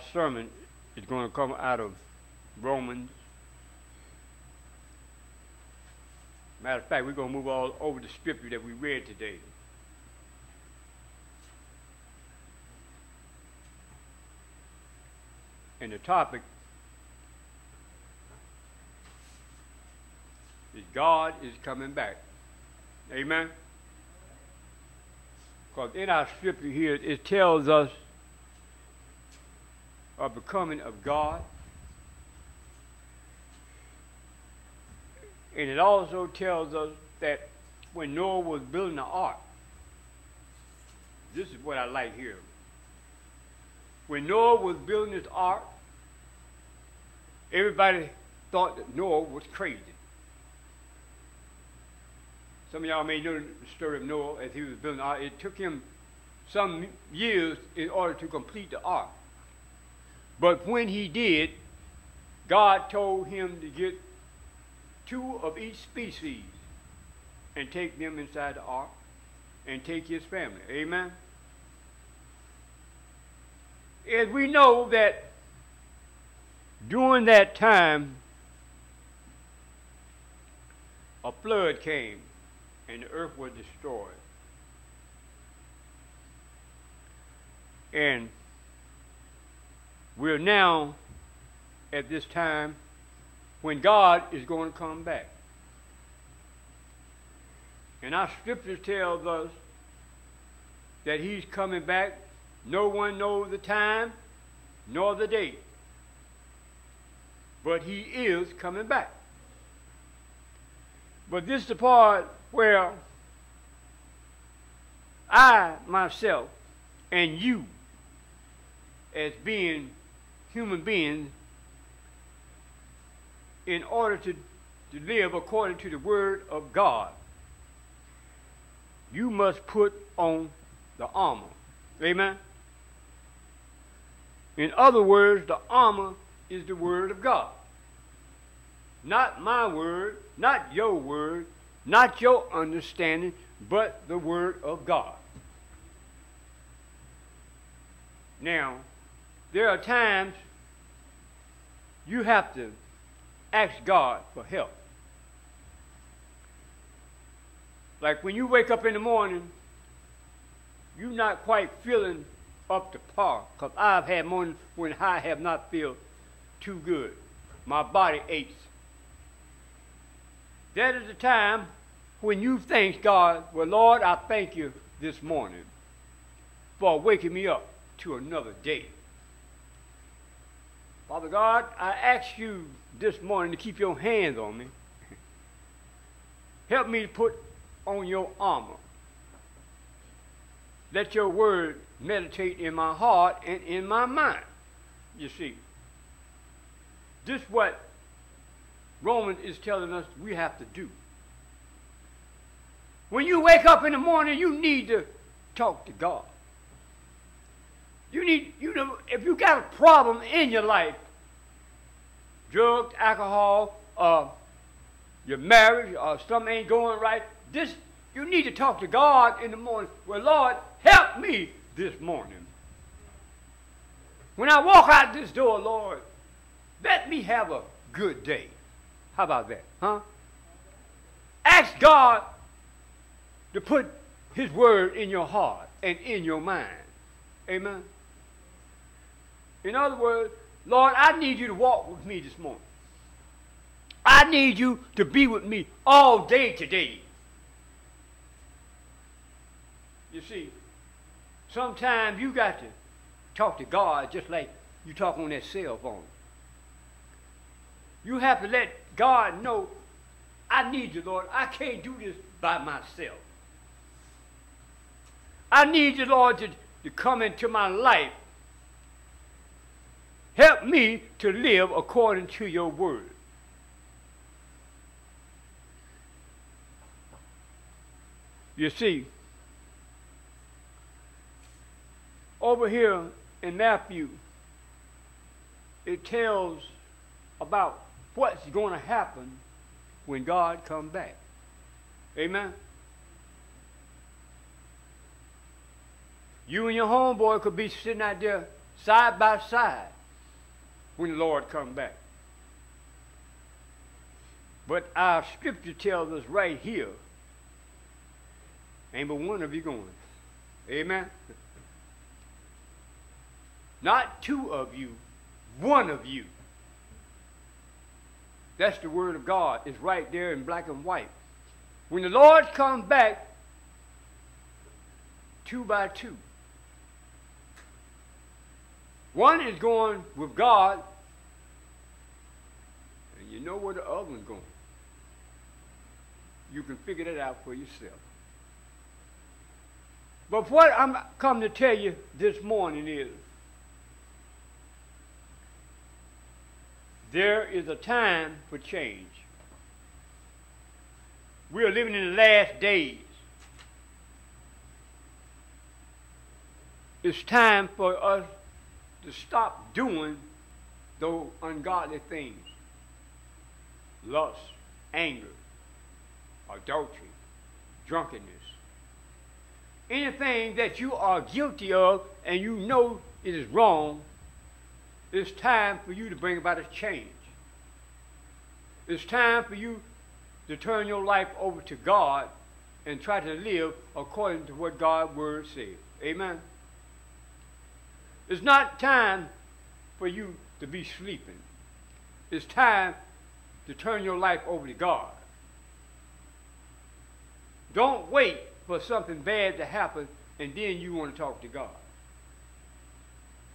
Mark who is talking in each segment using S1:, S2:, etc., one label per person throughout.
S1: our sermon is going to come out of Romans. Matter of fact, we're going to move all over the scripture that we read today. And the topic is God is coming back. Amen? Because in our scripture here, it tells us of the coming of God. And it also tells us that when Noah was building the ark, this is what I like here. When Noah was building his ark, everybody thought that Noah was crazy. Some of y'all may know the story of Noah as he was building the ark. It took him some years in order to complete the ark. But when he did, God told him to get two of each species and take them inside the ark and take his family. Amen? And we know that during that time, a flood came and the earth was destroyed. And we're now at this time when God is going to come back. And our scriptures tell us that he's coming back. No one knows the time nor the date. But he is coming back. But this is the part where I myself and you as being human beings in order to, to live according to the word of God, you must put on the armor. Amen? In other words, the armor is the word of God. Not my word, not your word, not your understanding, but the word of God. Now, there are times you have to ask God for help. Like when you wake up in the morning, you're not quite feeling up to par. Because I've had mornings when I have not felt too good. My body aches. That is the time when you thank God, well, Lord, I thank you this morning for waking me up to another day. Father God, I ask you this morning to keep your hands on me. Help me to put on your armor. Let your word meditate in my heart and in my mind. You see, this is what Romans is telling us we have to do. When you wake up in the morning, you need to talk to God. You need, you know, if you got a problem in your life, drugs, alcohol, uh, your marriage, or something ain't going right, this you need to talk to God in the morning. Well, Lord, help me this morning. When I walk out this door, Lord, let me have a good day. How about that? Huh? Ask God to put His word in your heart and in your mind. Amen. In other words, Lord, I need you to walk with me this morning. I need you to be with me all day today. You see, sometimes you got to talk to God just like you talk on that cell phone. You have to let God know, I need you, Lord. I can't do this by myself. I need you, Lord, to, to come into my life Help me to live according to your word. You see, over here in Matthew, it tells about what's going to happen when God comes back. Amen. You and your homeboy could be sitting out there side by side when the Lord come back. But our scripture tells us right here, ain't but one of you going. Amen? Not two of you, one of you. That's the word of God. It's right there in black and white. When the Lord comes back, two by two. One is going with God, and you know where the other one's going. You can figure that out for yourself. But what I'm come to tell you this morning is there is a time for change. We are living in the last days. It's time for us to stop doing those ungodly things lust, anger, adultery, drunkenness. Anything that you are guilty of and you know it is wrong, it's time for you to bring about a change. It's time for you to turn your life over to God and try to live according to what God's word says. Amen. It's not time for you to be sleeping. It's time to turn your life over to God. Don't wait for something bad to happen and then you want to talk to God.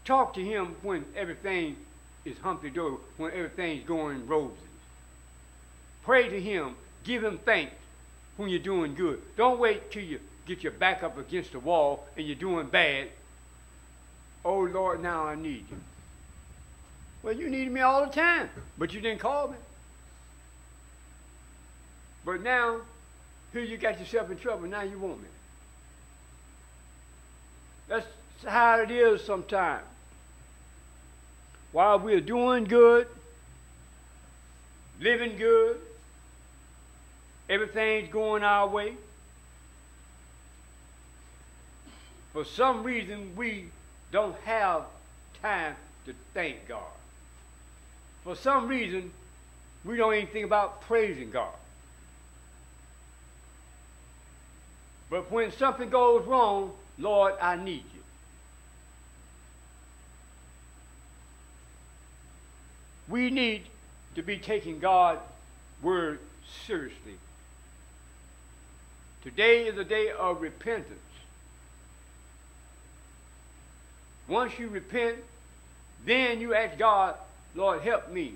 S1: Talk to Him when everything is humpy dory, when everything's going roses. Pray to Him. Give Him thanks when you're doing good. Don't wait till you get your back up against the wall and you're doing bad Now I need you. Well, you needed me all the time, but you didn't call me. But now, here you got yourself in trouble, now you want me. That's how it is sometimes. While we're doing good, living good, everything's going our way, for some reason we don't have time to thank God. For some reason, we don't even think about praising God. But when something goes wrong, Lord, I need you. We need to be taking God's word seriously. Today is a day of repentance. Once you repent, then you ask God, Lord, help me.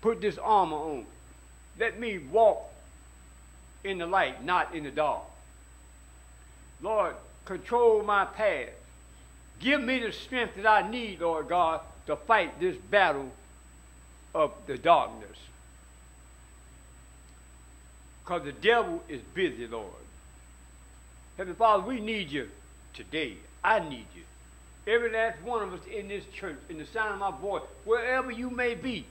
S1: Put this armor on. Let me walk in the light, not in the dark. Lord, control my path. Give me the strength that I need, Lord God, to fight this battle of the darkness. Because the devil is busy, Lord. Heavenly Father, we need you today. I need you every last one of us in this church, in the sound of my voice, wherever you may be,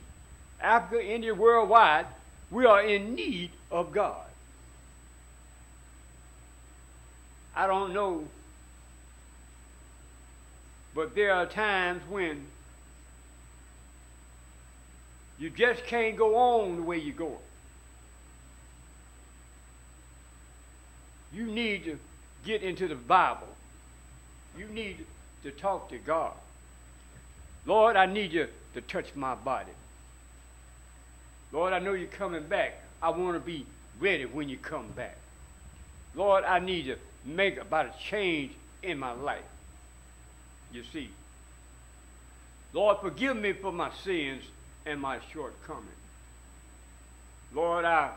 S1: Africa, India, worldwide, we are in need of God. I don't know, but there are times when you just can't go on the way you're going. You need to get into the Bible. You need to talk to God. Lord, I need you to touch my body. Lord, I know you're coming back. I want to be ready when you come back. Lord, I need to make about a change in my life. You see. Lord, forgive me for my sins and my shortcomings. Lord, I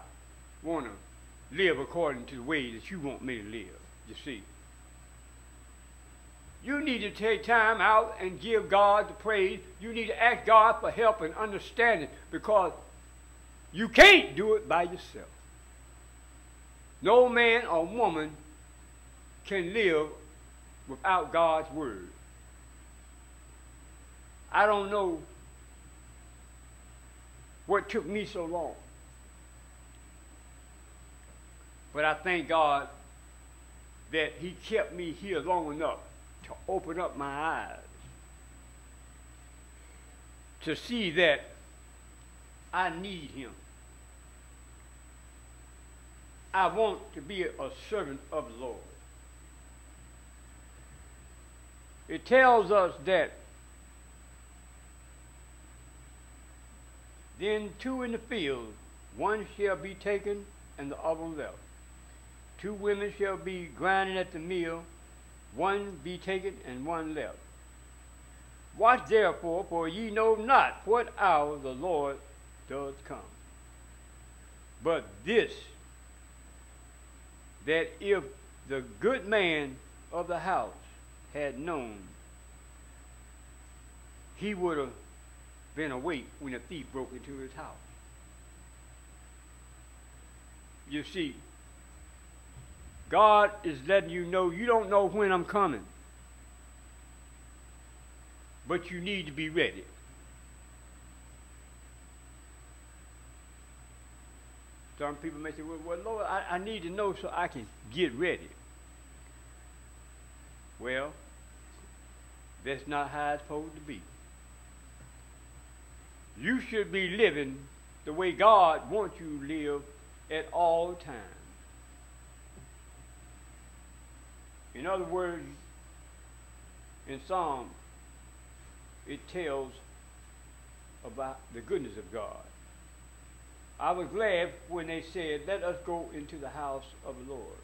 S1: want to live according to the way that you want me to live. You see. You need to take time out and give God the praise. You need to ask God for help and understanding because you can't do it by yourself. No man or woman can live without God's word. I don't know what took me so long. But I thank God that He kept me here long enough open up my eyes to see that I need him. I want to be a servant of the Lord. It tells us that then two in the field, one shall be taken and the other left. Two women shall be grinding at the mill, one be taken and one left. Watch therefore, for ye know not what hour the Lord does come. But this, that if the good man of the house had known, he would have been awake when a thief broke into his house. You see, God is letting you know you don't know when I'm coming but you need to be ready. Some people may say, well, well Lord, I, I need to know so I can get ready. Well, that's not how it's supposed to be. You should be living the way God wants you to live at all times. In other words, in Psalm it tells about the goodness of God. I was glad when they said, Let us go into the house of the Lord.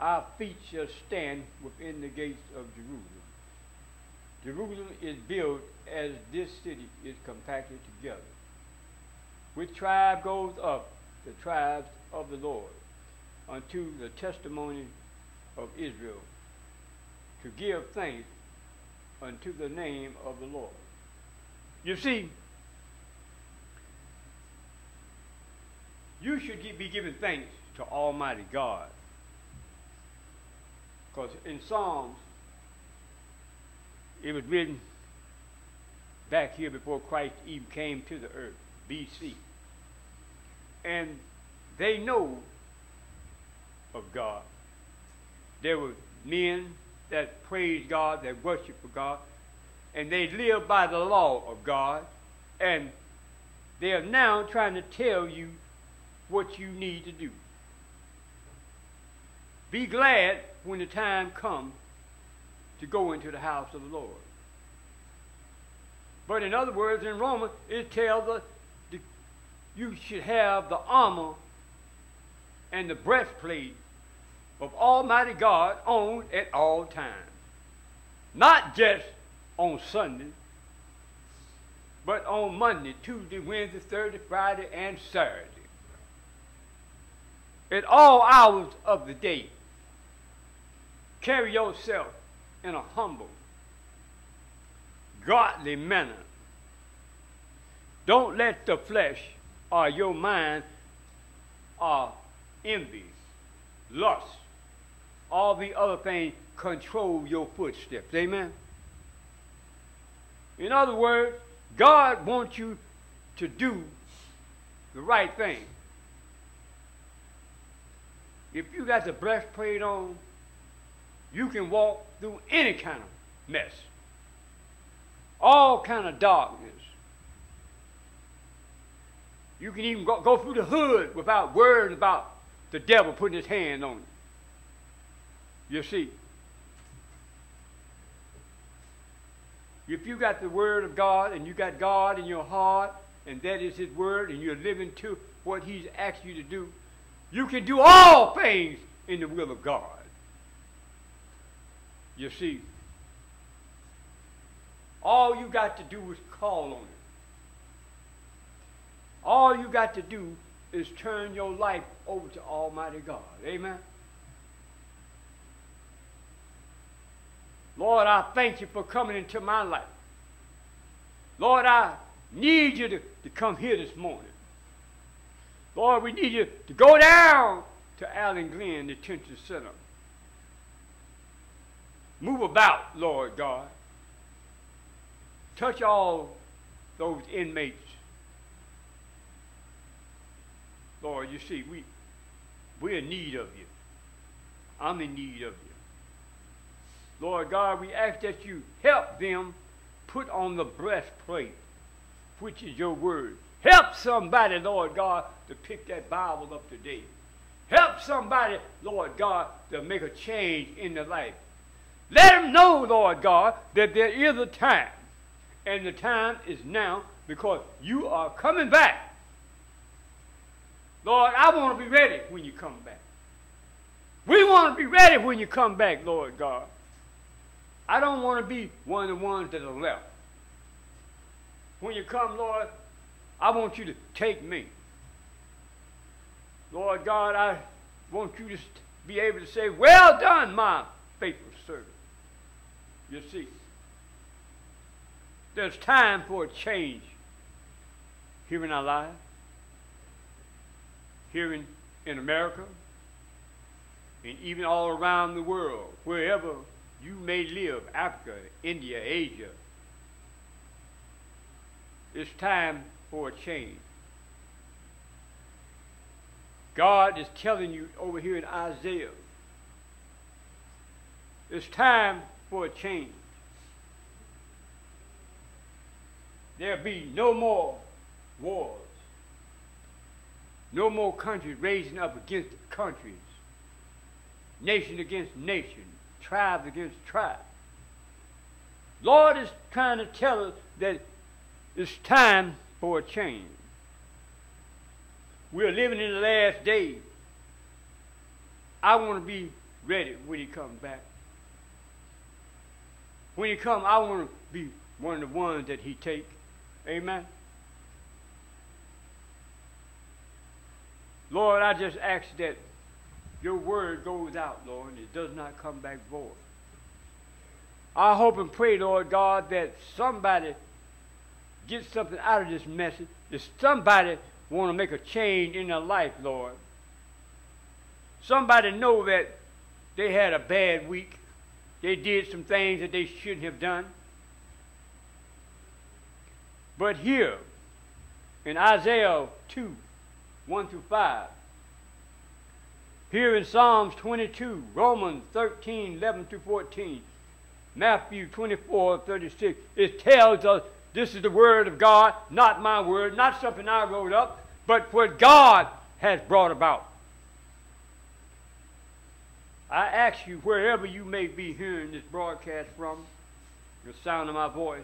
S1: Our feet shall stand within the gates of Jerusalem. Jerusalem is built as this city is compacted together. Which tribe goes up? The tribes of the Lord, unto the testimony of Israel, to give thanks unto the name of the Lord. You see, you should be giving thanks to Almighty God. Because in Psalms, it was written back here before Christ even came to the earth, BC. And they know God. There were men that praised God, that worshiped for God, and they lived by the law of God, and they are now trying to tell you what you need to do. Be glad when the time comes to go into the house of the Lord. But in other words, in Romans, it tells us you should have the armor and the breastplate of Almighty God on at all times. Not just on Sunday, but on Monday, Tuesday, Wednesday, Thursday, Friday, and Saturday. At all hours of the day, carry yourself in a humble, godly manner. Don't let the flesh or your mind or envy, lust, all the other things control your footsteps. Amen? In other words, God wants you to do the right thing. If you got the breastplate on, you can walk through any kind of mess, all kind of darkness. You can even go, go through the hood without worrying about the devil putting his hand on you. You see, if you got the Word of God and you got God in your heart, and that is His Word, and you're living to what He's asked you to do, you can do all things in the will of God. You see, all you got to do is call on Him. All you got to do is turn your life over to Almighty God. Amen. Lord, I thank you for coming into my life. Lord, I need you to, to come here this morning. Lord, we need you to go down to Allen Glen Detention Center. Move about, Lord God. Touch all those inmates. Lord, you see, we, we're in need of you. I'm in need of you. Lord God, we ask that you help them put on the breastplate, which is your word. Help somebody, Lord God, to pick that Bible up today. Help somebody, Lord God, to make a change in their life. Let them know, Lord God, that there is a time, and the time is now because you are coming back. Lord, I want to be ready when you come back. We want to be ready when you come back, Lord God. I don't want to be one of the ones that are left. When you come, Lord, I want you to take me. Lord God, I want you to be able to say, Well done, my faithful servant. You see, there's time for a change here in our lives, here in, in America, and even all around the world, wherever you may live Africa, India, Asia. It's time for a change. God is telling you over here in Isaiah, it's time for a change. There'll be no more wars, no more countries raising up against countries, nation against nation, tribe against tribe. Lord is trying to tell us that it's time for a change. We're living in the last days. I want to be ready when he comes back. When he comes, I want to be one of the ones that he take. Amen. Lord, I just ask that your word goes out, Lord, and it does not come back void. I hope and pray, Lord God, that somebody gets something out of this message, that somebody want to make a change in their life, Lord. Somebody know that they had a bad week. They did some things that they shouldn't have done. But here, in Isaiah 2, 1 through 5, here in Psalms 22, Romans 13, 11 through 14, Matthew 24, 36, it tells us this is the word of God, not my word, not something I wrote up, but what God has brought about. I ask you, wherever you may be hearing this broadcast from, the sound of my voice,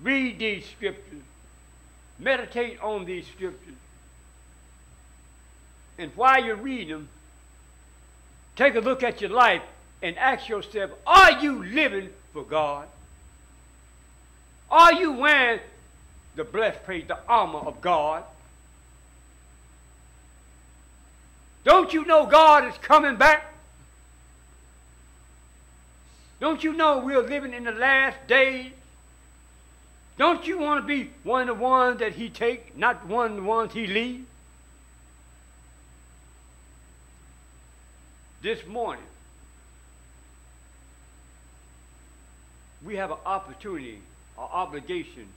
S1: read these scriptures, meditate on these scriptures, and while you read them, take a look at your life and ask yourself, are you living for God? Are you wearing the breastplate, the armor of God? Don't you know God is coming back? Don't you know we're living in the last days? Don't you want to be one of the ones that he take, not one of the ones he leave? This morning, we have an opportunity, an obligation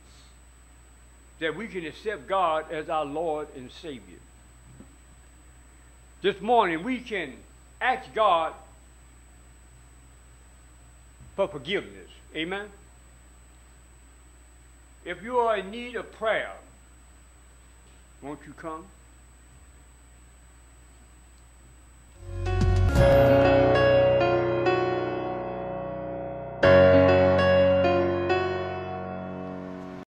S1: that we can accept God as our Lord and Savior. This morning, we can ask God for forgiveness. Amen? If you are in need of prayer, won't you come? Thank you.